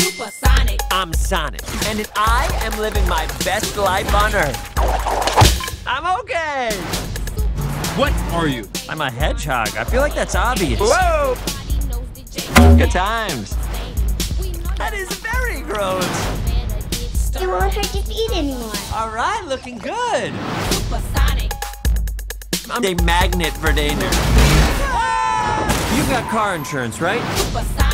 Supersonic. I'm Sonic, and I am living my best life on Earth. I'm okay. What are you? I'm a hedgehog. I feel like that's obvious. Whoa! Good times. That is very gross. It won't hurt to feed anymore. All right, looking good. Supersonic. I'm a magnet for danger. You got car insurance, right? Supersonic.